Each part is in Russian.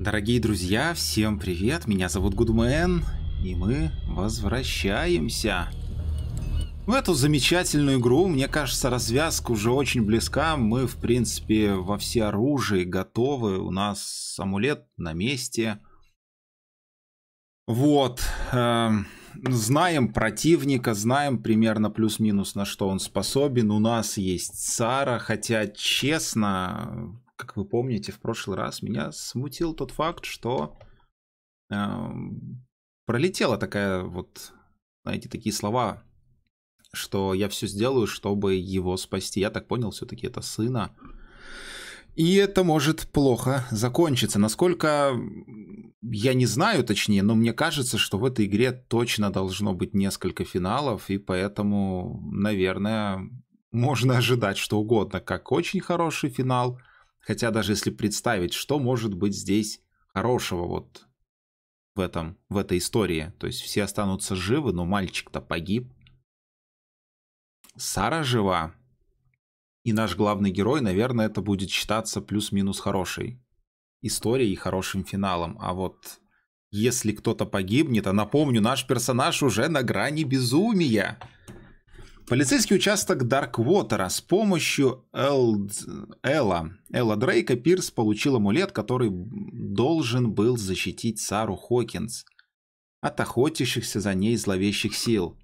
Дорогие друзья, всем привет, меня зовут Гудмен, и мы возвращаемся в эту замечательную игру. Мне кажется, развязка уже очень близка, мы, в принципе, во все оружие готовы, у нас амулет на месте. Вот, э, знаем противника, знаем примерно плюс-минус на что он способен. У нас есть Сара, хотя, честно, как вы помните, в прошлый раз меня смутил тот факт, что э, пролетела такая вот, знаете, такие слова, что я все сделаю, чтобы его спасти. Я так понял, все-таки это сына. И это может плохо закончиться. Насколько я не знаю точнее, но мне кажется, что в этой игре точно должно быть несколько финалов, и поэтому, наверное, можно ожидать что угодно, как очень хороший финал, Хотя даже если представить, что может быть здесь хорошего вот в этом, в этой истории. То есть все останутся живы, но мальчик-то погиб. Сара жива. И наш главный герой, наверное, это будет считаться плюс-минус хорошей историей и хорошим финалом. А вот если кто-то погибнет, а напомню, наш персонаж уже на грани безумия. Полицейский участок Дарквотера. С помощью Эл... Элла, Элла Дрейка Пирс получил амулет, который должен был защитить Сару Хокинс от охотящихся за ней зловещих сил.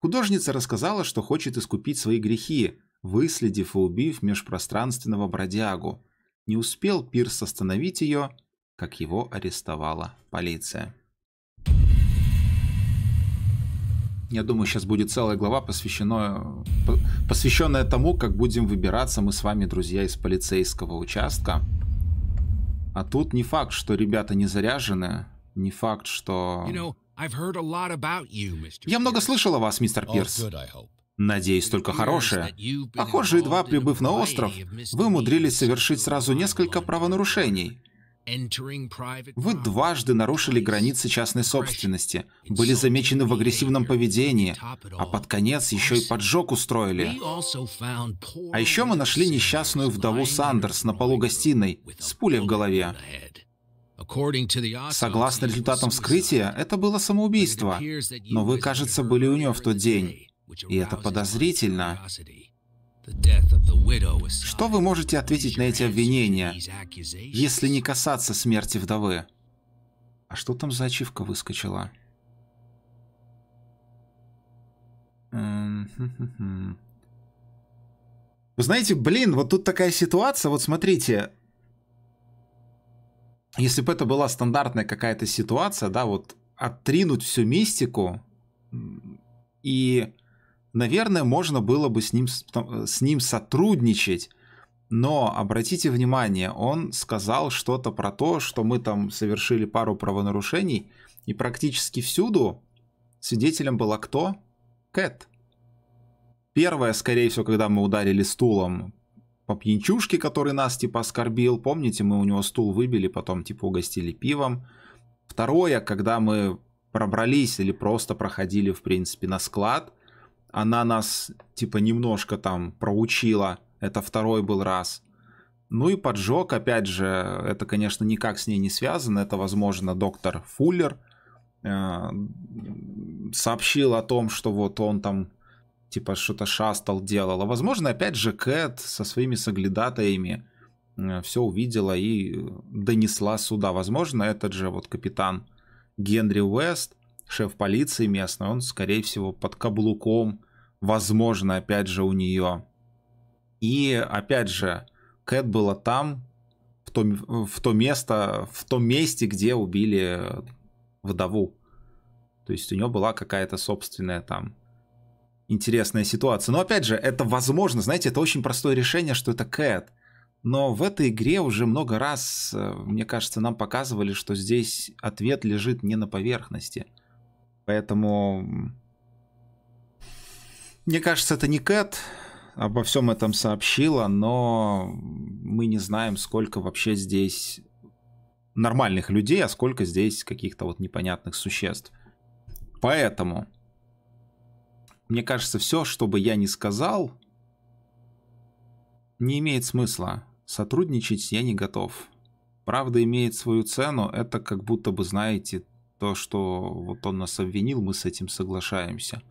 Художница рассказала, что хочет искупить свои грехи, выследив и убив межпространственного бродягу. Не успел Пирс остановить ее, как его арестовала полиция. Я думаю, сейчас будет целая глава, посвященная, посвященная тому, как будем выбираться мы с вами, друзья, из полицейского участка. А тут не факт, что ребята не заряжены, не факт, что... Я много слышал о вас, мистер Пирс. Надеюсь, только хорошее. Похоже, едва прибыв на остров, вы умудрились совершить сразу несколько правонарушений. Вы дважды нарушили границы частной собственности, были замечены в агрессивном поведении, а под конец еще и поджог устроили. А еще мы нашли несчастную вдову Сандерс на полу гостиной с пулей в голове. Согласно результатам вскрытия, это было самоубийство, но вы, кажется, были у нее в тот день. И это подозрительно. Что вы можете ответить на эти обвинения, если не касаться смерти вдовы? А что там за ачивка выскочила? Вы знаете, блин, вот тут такая ситуация, вот смотрите, если бы это была стандартная какая-то ситуация, да, вот оттринуть всю мистику и наверное, можно было бы с ним, с ним сотрудничать. Но обратите внимание, он сказал что-то про то, что мы там совершили пару правонарушений, и практически всюду свидетелем была кто? Кэт. Первое, скорее всего, когда мы ударили стулом по пьянчушке, который нас типа оскорбил. Помните, мы у него стул выбили, потом типа угостили пивом. Второе, когда мы пробрались или просто проходили, в принципе, на склад – она нас, типа, немножко там проучила. Это второй был раз. Ну и поджог, опять же, это, конечно, никак с ней не связано. Это, возможно, доктор Фуллер э, сообщил о том, что вот он там типа что-то шастал, делал. А возможно, опять же, Кэт со своими соглядатаями э, все увидела и донесла сюда. Возможно, этот же вот капитан Генри Уэст шеф полиции местный, он, скорее всего, под каблуком, возможно, опять же, у нее. И, опять же, Кэт была там, в то, в то место, в том месте, где убили вдову. То есть у нее была какая-то собственная там интересная ситуация. Но опять же, это возможно, знаете, это очень простое решение, что это Кэт. Но в этой игре уже много раз, э, мне кажется, нам показывали, что здесь ответ лежит не на поверхности. Поэтому... Мне кажется, это не Кэт обо всем этом сообщила, но мы не знаем, сколько вообще здесь нормальных людей, а сколько здесь каких-то вот непонятных существ. Поэтому, мне кажется, все, что бы я ни сказал, не имеет смысла. Сотрудничать я не готов. правда имеет свою цену, это как будто бы, знаете, то, что вот он нас обвинил, мы с этим соглашаемся.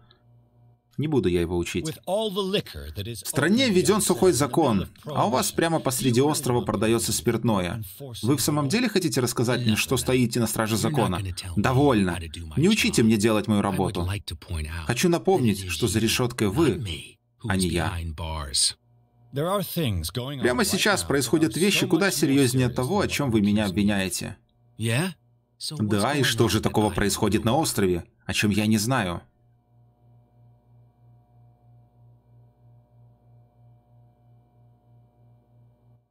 Не буду я его учить. В стране введен сухой закон, а у вас прямо посреди острова продается спиртное. Вы в самом деле хотите рассказать мне, что стоите на страже закона? Довольно. Не учите мне делать мою работу. Хочу напомнить, что за решеткой вы, а не я. Прямо сейчас происходят вещи куда серьезнее того, о чем вы меня обвиняете. Да, и что же такого происходит на острове, о чем я не знаю?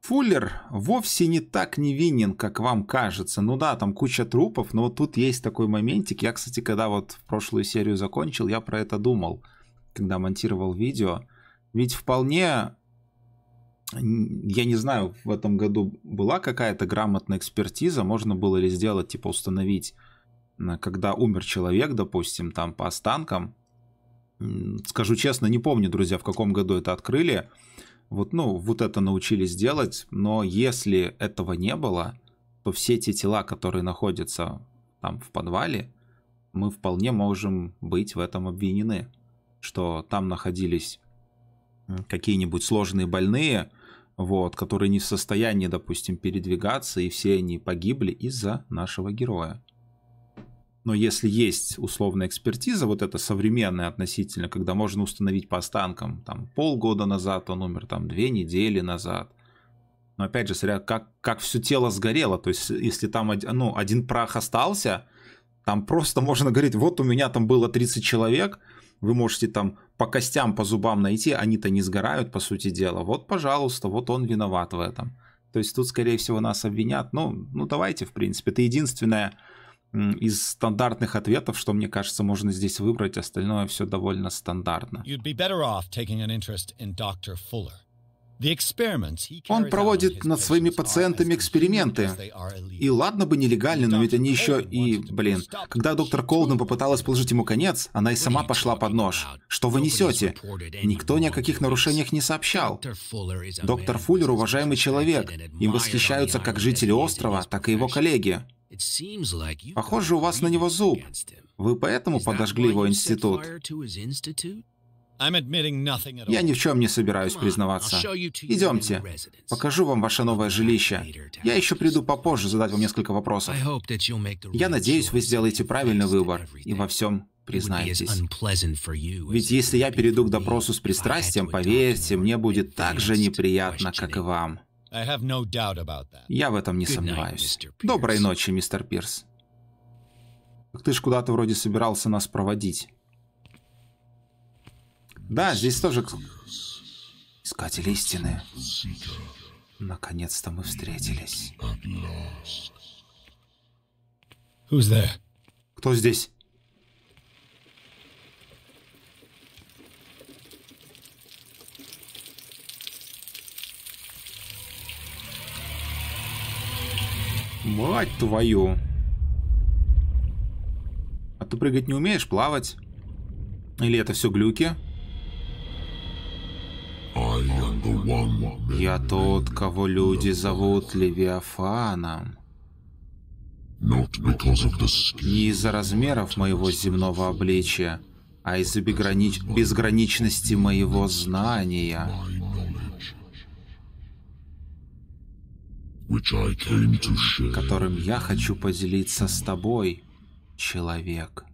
Фуллер вовсе не так невинен, как вам кажется. Ну да, там куча трупов, но вот тут есть такой моментик. Я, кстати, когда вот прошлую серию закончил, я про это думал, когда монтировал видео. Ведь вполне, я не знаю, в этом году была какая-то грамотная экспертиза, можно было ли сделать, типа установить, когда умер человек, допустим, там по останкам. Скажу честно, не помню, друзья, в каком году это открыли вот, ну, вот это научились делать, но если этого не было, то все те тела, которые находятся там в подвале, мы вполне можем быть в этом обвинены, что там находились какие-нибудь сложные больные, вот, которые не в состоянии, допустим, передвигаться, и все они погибли из-за нашего героя. Но если есть условная экспертиза, вот эта современная относительно, когда можно установить по останкам, там полгода назад он умер, там две недели назад. Но опять же, смотря как, как все тело сгорело, то есть если там ну, один прах остался, там просто можно говорить, вот у меня там было 30 человек, вы можете там по костям, по зубам найти, они-то не сгорают, по сути дела. Вот, пожалуйста, вот он виноват в этом. То есть тут, скорее всего, нас обвинят. Ну, ну давайте, в принципе. Это единственное, из стандартных ответов, что мне кажется, можно здесь выбрать, остальное все довольно стандартно. Он проводит над своими пациентами эксперименты. И ладно бы нелегально, но ведь они еще и... Блин, когда доктор Колден попыталась положить ему конец, она и сама пошла под нож. Что вы несете? Никто ни о каких нарушениях не сообщал. Доктор Фуллер уважаемый человек. Им восхищаются как жители острова, так и его коллеги. Похоже, у вас на него зуб. Вы поэтому подожгли его институт? Я ни в чем не собираюсь признаваться. Идемте. Покажу вам ваше новое жилище. Я еще приду попозже задать вам несколько вопросов. Я надеюсь, вы сделаете правильный выбор и во всем признаетесь. Ведь если я перейду к допросу с пристрастием, поверьте, мне будет так же неприятно, как и вам. Я в этом не сомневаюсь. Доброй ночи, мистер Пирс. Ты ж куда-то вроде собирался нас проводить. Да, здесь тоже... Искатель истины. Наконец-то мы встретились. Кто здесь? Мать твою. А ты прыгать не умеешь, плавать? Или это все глюки? Я тот, кого люди зовут Левиафаном. Не из-за размеров моего земного обличия, а из-за безграничности моего знания. Которым я хочу поделиться с тобой, человек.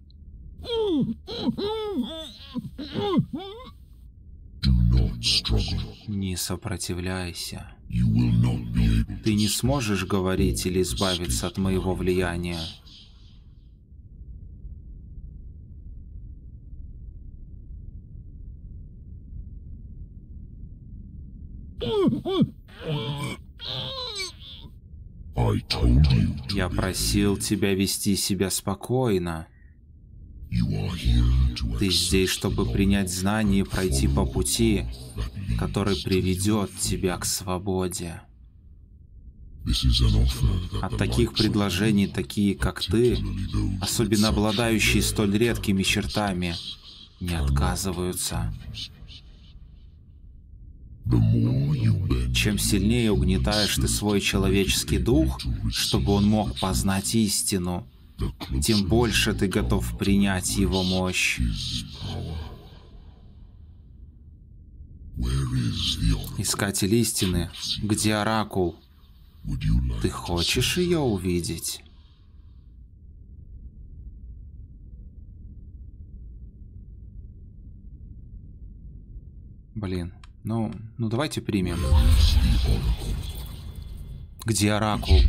Не сопротивляйся. Ты не сможешь говорить или избавиться от моего влияния. Я просил тебя вести себя спокойно. Ты здесь, чтобы принять знания и пройти по пути, который приведет тебя к свободе. От таких предложений такие, как ты, особенно обладающие столь редкими чертами, не отказываются. Чем сильнее угнетаешь ты свой человеческий дух, чтобы он мог познать истину, тем больше ты готов принять его мощь. Искатель истины, где оракул? Ты хочешь ее увидеть? Блин, ну, ну давайте примем. Где Оракул?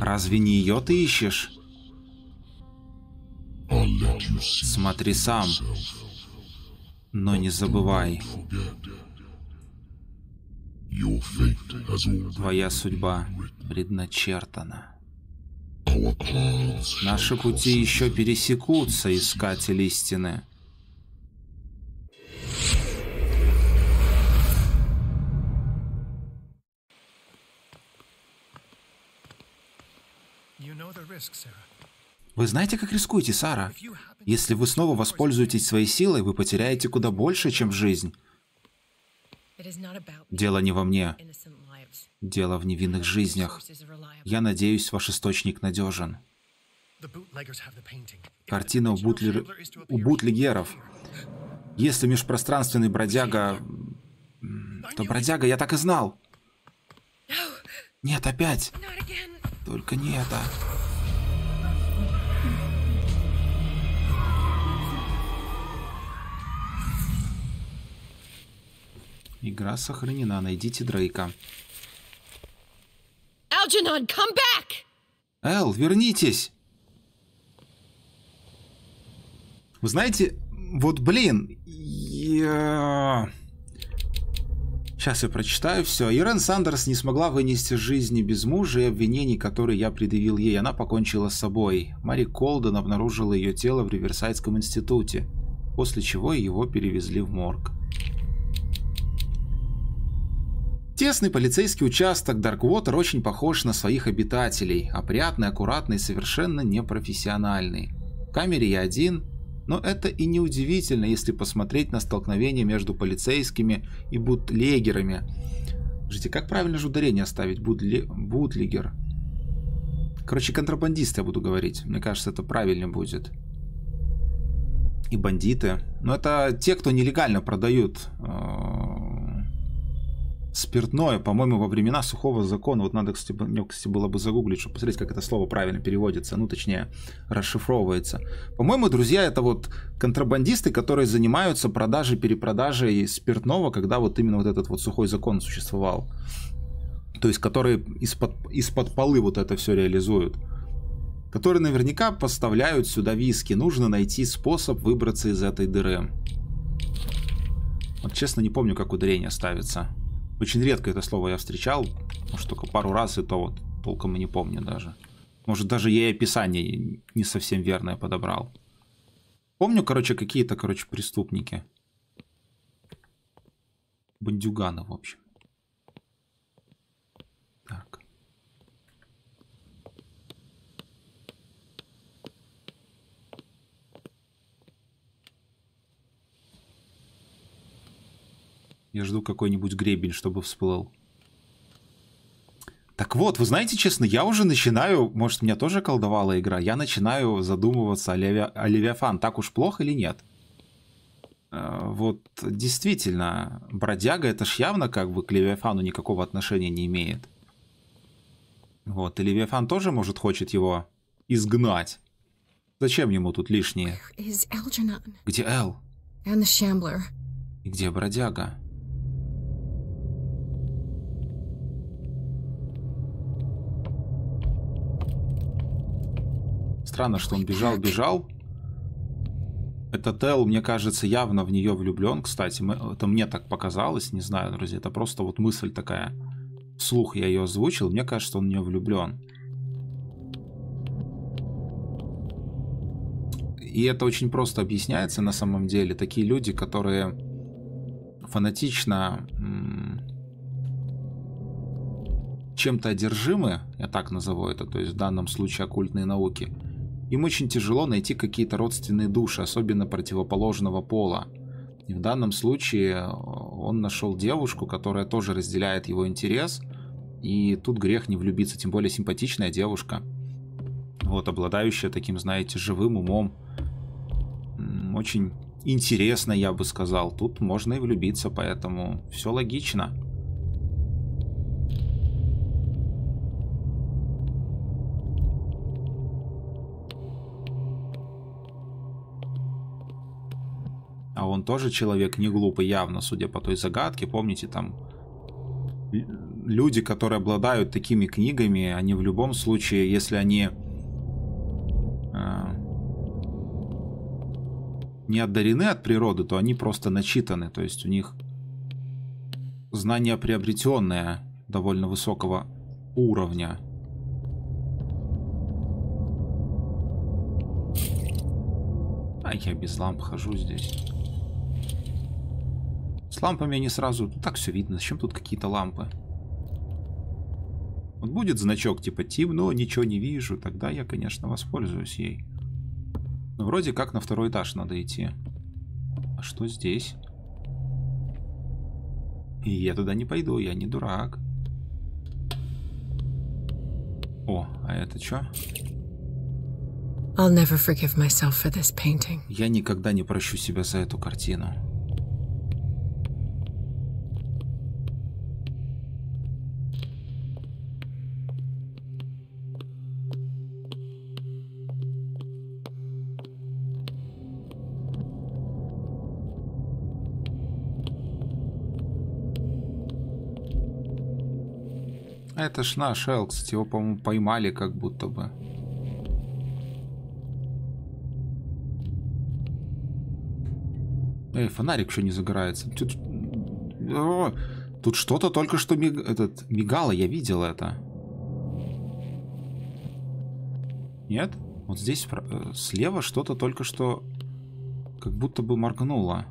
Разве не ее ты ищешь? Смотри сам. Но не забывай. Твоя судьба предначертана. Наши пути еще пересекутся, искатель истины. Вы знаете, как рискуете, Сара? Если вы снова воспользуетесь своей силой, вы потеряете куда больше, чем жизнь. Дело не во мне. Дело в невинных жизнях. Я надеюсь, ваш источник надежен. Картина у, бутлер... у бутлегеров. Если межпространственный бродяга... То бродяга, я так и знал. Нет, опять. Только не это. Игра сохранена. Найдите Дрейка. Algernon, come back! Эл, вернитесь! Вы знаете, вот блин, я... Сейчас я прочитаю все. Ирен Сандерс не смогла вынести жизни без мужа и обвинений, которые я предъявил ей. Она покончила с собой. Мари Колден обнаружила ее тело в Риверсайдском институте, после чего его перевезли в морг. Тесный полицейский участок Дарквотер очень похож на своих обитателей. Опрятный, аккуратный, совершенно непрофессиональный. В камере я один, но это и не удивительно, если посмотреть на столкновение между полицейскими и бутлегерами. Ждите, как правильно же ударение ставить? Бутле... Бутлегер. Короче, контрабандисты я буду говорить. Мне кажется, это правильно будет. И бандиты. Но это те, кто нелегально продают э спиртное, по-моему, во времена сухого закона, вот надо, кстати, мне, кстати, было бы загуглить, чтобы посмотреть, как это слово правильно переводится, ну, точнее, расшифровывается. По-моему, друзья, это вот контрабандисты, которые занимаются продажей, перепродажей спиртного, когда вот именно вот этот вот сухой закон существовал. То есть, которые из-под из полы вот это все реализуют. Которые наверняка поставляют сюда виски. Нужно найти способ выбраться из этой дыры. Вот честно не помню, как ударение ставится. Очень редко это слово я встречал, может только пару раз, и то вот толком и не помню даже. Может даже я и описание не совсем верное подобрал. Помню, короче, какие-то, короче, преступники. Бандюганы, в общем. Так. Я жду какой-нибудь гребень, чтобы всплыл. Так вот, вы знаете, честно, я уже начинаю, может, меня тоже колдовала игра, я начинаю задумываться о, Леви... о Левиафан, так уж плохо или нет. Э, вот, действительно, бродяга, это ж явно как бы к Левиафану никакого отношения не имеет. Вот, и Левиафан тоже, может, хочет его изгнать. Зачем ему тут лишнее? Где Эл? И где бродяга? Странно, что он бежал, бежал. Этот Эл, мне кажется, явно в нее влюблен. Кстати, это мне так показалось, не знаю, друзья. Это просто вот мысль такая. Вслух я ее озвучил. Мне кажется, он в нее влюблен. И это очень просто объясняется на самом деле. Такие люди, которые фанатично чем-то одержимы, я так назову это, то есть в данном случае оккультные науки, им очень тяжело найти какие-то родственные души, особенно противоположного пола. И в данном случае он нашел девушку, которая тоже разделяет его интерес. И тут грех не влюбиться, тем более симпатичная девушка. Вот, обладающая таким, знаете, живым умом. Очень интересно, я бы сказал. Тут можно и влюбиться, поэтому все логично. Он тоже человек не глупый явно, судя по той загадке. Помните, там люди, которые обладают такими книгами, они в любом случае, если они э, не одарены от природы, то они просто начитаны. То есть у них знание приобретенное довольно высокого уровня. А я без ламп хожу здесь. С лампами они сразу... Так все видно. Зачем тут какие-то лампы? Вот будет значок типа темно, ничего не вижу. Тогда я, конечно, воспользуюсь ей. Но вроде как на второй этаж надо идти. А что здесь? И я туда не пойду, я не дурак. О, а это что? Я никогда не прощу себя за эту картину. Это ж наш Эл, кстати, его, по-моему, поймали как будто бы. Эй, фонарик еще не загорается. Тут, тут что-то только что миг... этот, мигало, я видел это. Нет? Вот здесь э, слева что-то только что как будто бы моргнуло.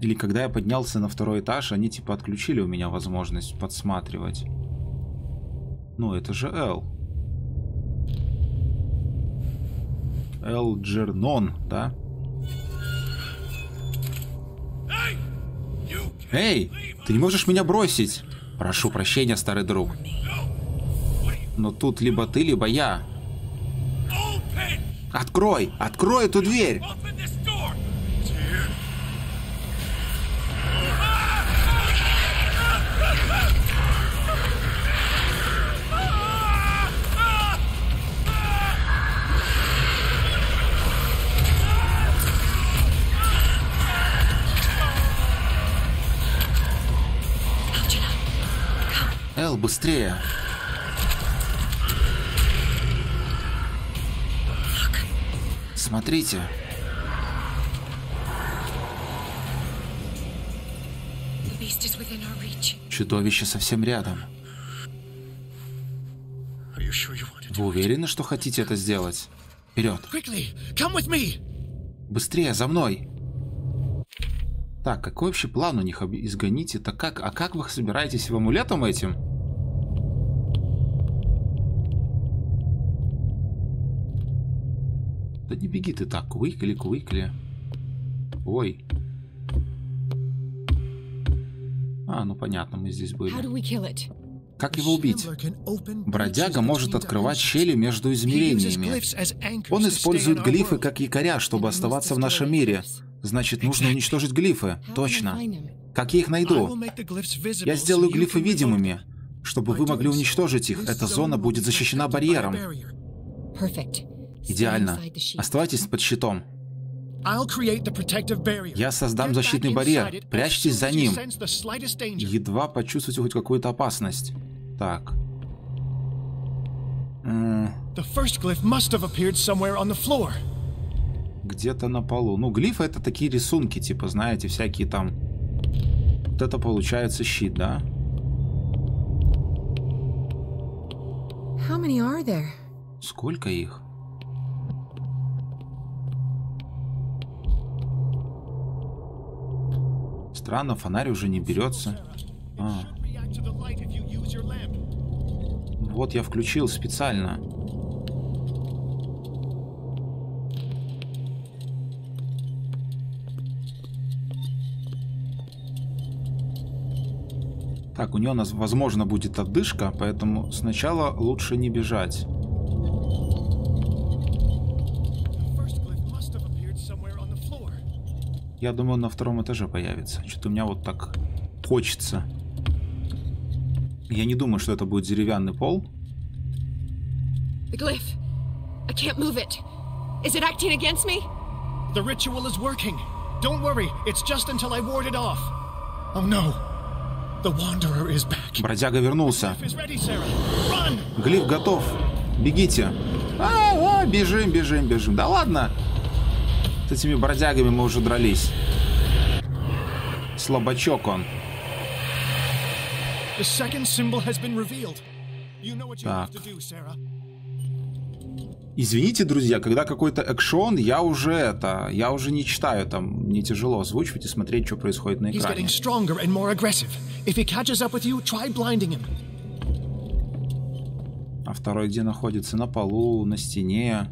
Или когда я поднялся на второй этаж, они типа отключили у меня возможность подсматривать. Ну, это же Эл. Эл Джернон, да? Эй, ты не можешь меня бросить. Прошу прощения, старый друг. Но тут либо ты, либо я. Открой! Открой эту дверь! Быстрее! Смотрите. Чудовище совсем рядом. Вы уверены, что хотите это сделать? Вперед! Быстрее, за мной! Так, какой вообще план у них изгонить это как? А как вы собираетесь в амулетом этим? Да не беги ты так, куикали, куикали. Ой. А, ну понятно, мы здесь были. Как его убить? Бродяга может открывать щели между измерениями. Он использует глифы как якоря, чтобы оставаться в нашем мире. Значит, нужно уничтожить глифы. Точно. Как я их найду? Я сделаю глифы видимыми, чтобы вы могли уничтожить их. Эта зона будет защищена барьером. Идеально. Оставайтесь под щитом. Я создам защитный барьер. Прячьтесь за ним. Едва почувствуйте хоть какую-то опасность. Так. The first glyph must have appeared somewhere on the floor где-то на полу. Ну, глифы это такие рисунки, типа, знаете, всякие там... Вот это получается щит, да? How many are there? Сколько их? Странно, фонарь уже не берется. А. Вот я включил специально. Так, у нее, возможно, будет отдышка, поэтому сначала лучше не бежать. Я думаю, на втором этаже появится. Что-то у меня вот так хочется. Я не думаю, что это будет деревянный пол. The glyph. I can't move it. Is it acting against me? The ritual is working. Don't worry, it's just until I ward it off. Oh no. The Wanderer is back. Бродяга вернулся. Глиф готов. Бегите. А, а, бежим, бежим, бежим. Да ладно. С этими бродягами мы уже дрались. Слабачок он. Так. Извините, друзья, когда какой-то экшон, я уже это, я уже не читаю, там, мне тяжело озвучивать и смотреть, что происходит на экране. А второй где находится? На полу, на стене.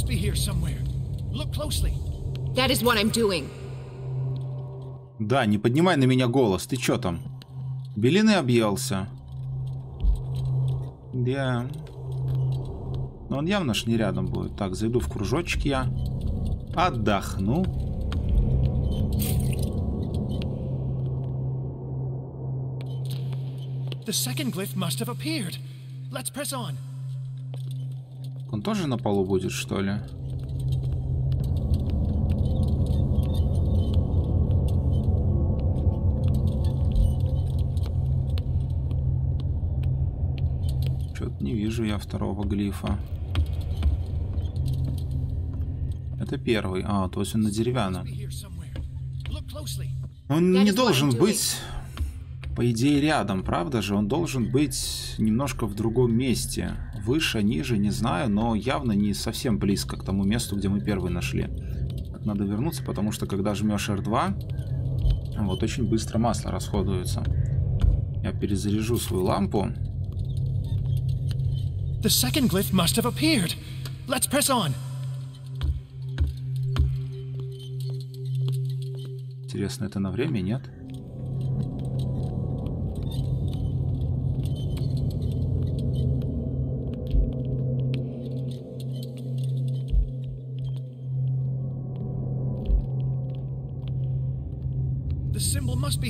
Must be here somewhere. Look closely. That is what I'm doing. Да, не поднимай на меня голос, ты чё там? Белины объелся. Да. Но он явно ж не рядом будет. Так, зайду в кружочек я. Отдохну. The second glyph must have appeared. Let's press on. Он тоже на полу будет, что ли? Что-то не вижу я второго глифа. Это первый. А, то есть он на деревянном. Он не должен быть, по идее, рядом, правда же? Он должен быть немножко в другом месте. Выше, ниже, не знаю, но явно не совсем близко к тому месту, где мы первый нашли. Надо вернуться, потому что когда жмешь R2, вот очень быстро масло расходуется. Я перезаряжу свою лампу. The second glyph must have appeared. Let's press on. Интересно, это на время, нет? The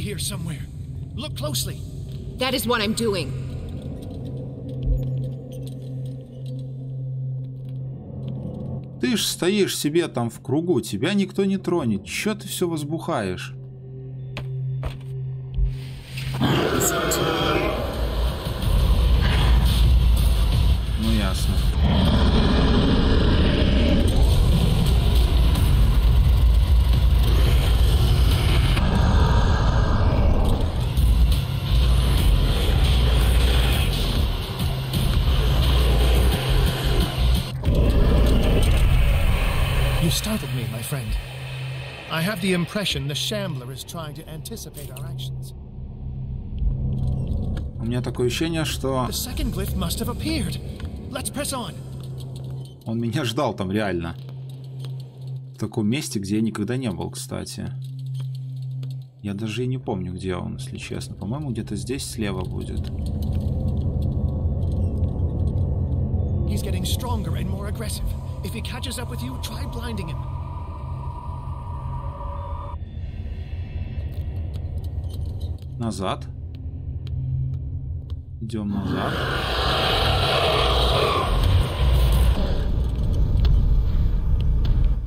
be here somewhere. Look closely. That is what I'm doing. Ты ж стоишь себе там в кругу, тебя никто не тронет. Чё ты все возбухаешь? Ну ясно. Friend. I have the impression the Shambler is trying to anticipate our actions. У меня такое ощущение, что The second glyph must have appeared. Let's press on. он меня ждал там реально. В таком месте, где я никогда не был, кстати. Я даже и не помню, где он, если честно. По-моему, где-то здесь слева будет. He's getting stronger and more aggressive. If he catches up with you, try blinding him. Назад. Идем назад.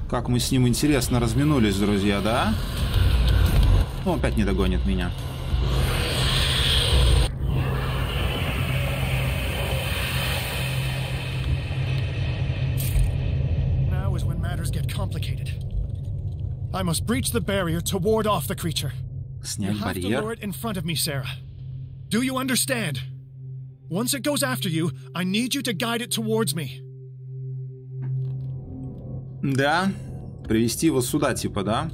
Как мы с ним интересно разминулись, друзья, да? Он опять не догонит меня. I must breach the barrier to ward off the creature. Снять барьер. Do you understand? Once it goes after you, I need you to guide it towards me. Да. Привести его сюда, типа, да?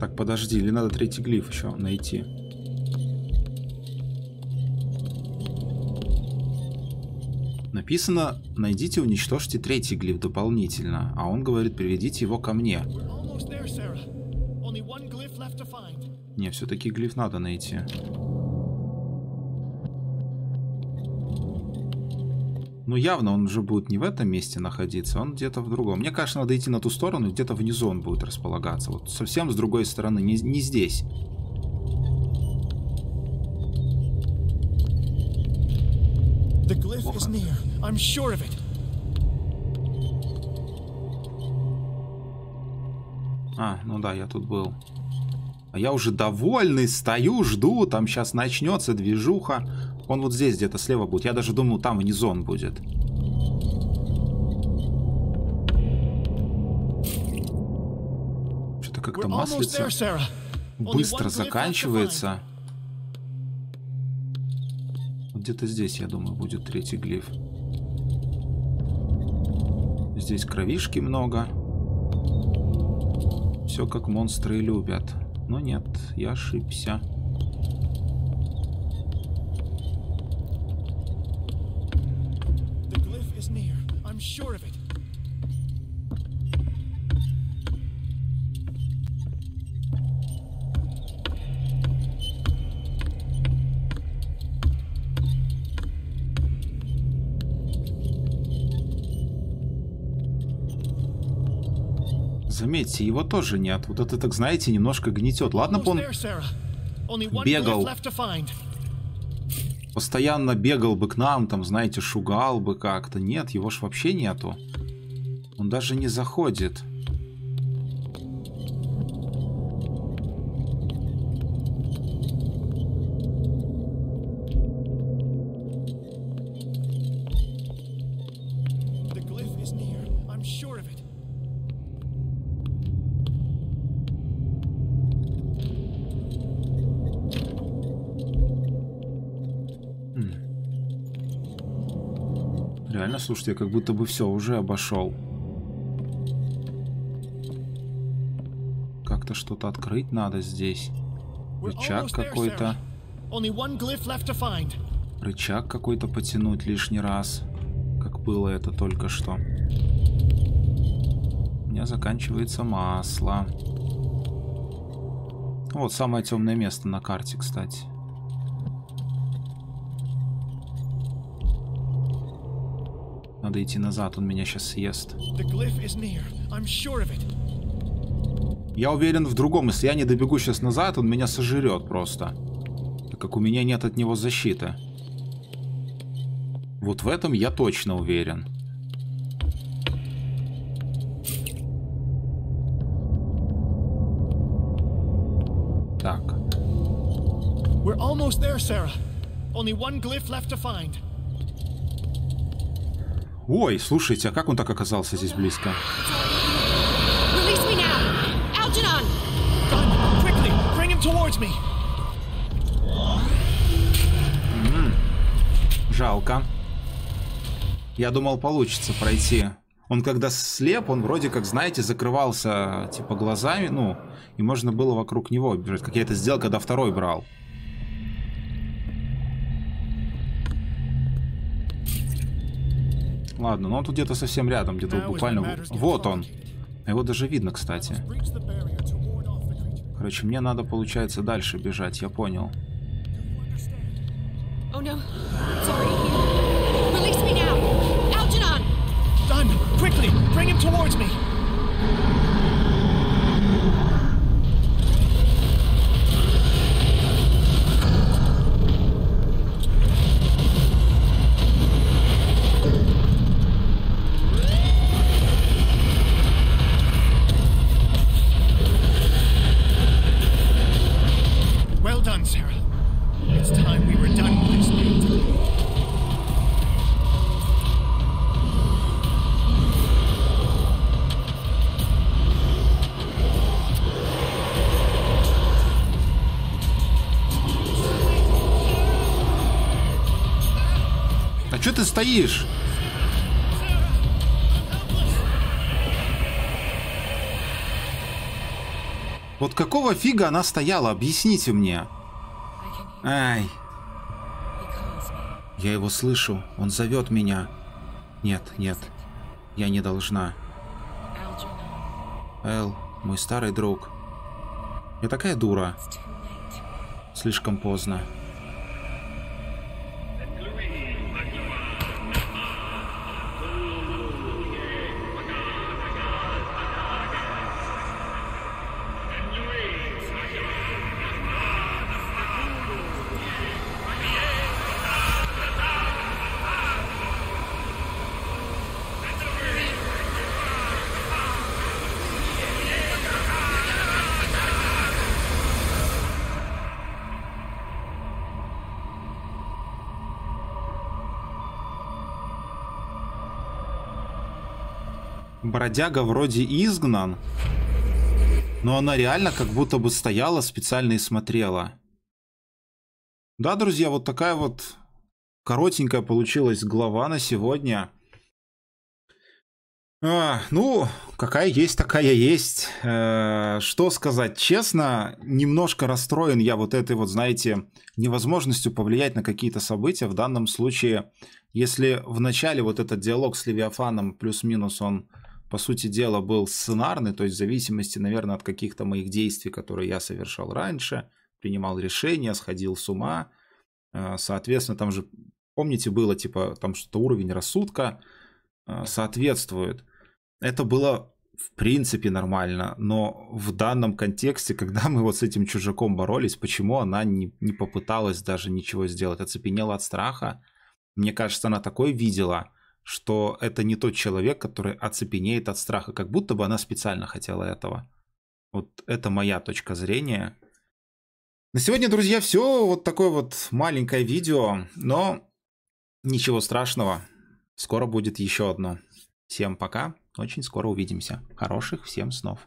Так, подожди, или надо третий глиф еще найти? Написано, найдите, уничтожьте третий глиф дополнительно, а он говорит, приведите его ко мне. Не, все-таки глиф надо найти. Ну, явно он уже будет не в этом месте находиться, он где-то в другом. Мне кажется, надо идти на ту сторону, где-то внизу он будет располагаться. Вот совсем с другой стороны, не, не здесь. The glyph is near. I'm sure of it. А, ну да, я тут был. А я уже довольный, стою, жду, там сейчас начнется движуха. Он вот здесь где-то слева будет. Я даже думал, там внизу он будет. Что-то как-то маслица быстро заканчивается. Вот Где-то здесь, я думаю, будет третий глиф. Здесь кровишки много. Все как монстры любят. Но нет, я ошибся. The glyph is near. I'm sure of it. Заметьте, его тоже нет. Вот это, так знаете, немножко гнетет. Ладно бы он бегал. постоянно бегал бы к нам, там, знаете, шугал бы как-то. Нет, его ж вообще нету. Он даже не заходит. Реально, слушайте, я как будто бы все уже обошел. Как-то что-то открыть надо здесь. Рычаг какой-то. Рычаг какой-то потянуть лишний раз. Как было это только что. У меня заканчивается масло. Вот самое темное место на карте, кстати. Надо идти назад, он меня сейчас съест. Я уверен в другом, если я не добегу сейчас назад, он меня сожрет просто. Так как у меня нет от него защиты. Вот в этом я точно уверен. Так, We're almost there, Sarah. Only one glyph left to find. Ой, слушайте, а как он так оказался здесь близко? Жалко. Я думал, получится пройти. Он когда слеп, он вроде как, знаете, закрывался типа глазами, ну, и можно было вокруг него бежать, как я это сделал, когда второй брал. Ладно, но он тут где-то совсем рядом, где-то буквально... Вот он. Его даже видно, кстати. Короче, мне надо, получается, дальше бежать, я понял. Стоишь? Вот какого фига она стояла? Объясните мне. Ай. Я его слышу. Он зовет меня. Нет, нет. Я не должна. Эл, мой старый друг. Я такая дура. Слишком поздно. Бродяга вроде изгнан, но она реально как будто бы стояла специально и смотрела. Да, друзья, вот такая вот коротенькая получилась глава на сегодня. А, ну, какая есть, такая есть. Э, что сказать? Честно, немножко расстроен я вот этой вот, знаете, невозможностью повлиять на какие-то события. В данном случае, если в начале вот этот диалог с Левиафаном плюс-минус он по сути дела, был сценарный, то есть в зависимости, наверное, от каких-то моих действий, которые я совершал раньше, принимал решения, сходил с ума. Э, соответственно, там же, помните, было типа, там что-то уровень рассудка э, соответствует. Это было в принципе нормально, но в данном контексте, когда мы вот с этим чужаком боролись, почему она не, не попыталась даже ничего сделать, оцепенела от страха? Мне кажется, она такое видела, что это не тот человек, который оцепенеет от страха, как будто бы она специально хотела этого. Вот это моя точка зрения. На сегодня, друзья, все. Вот такое вот маленькое видео, но ничего страшного. Скоро будет еще одно. Всем пока. Очень скоро увидимся. Хороших всем снов.